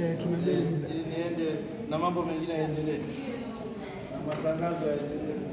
niende na mambo mengine yaendelee na matangazo yaendelee.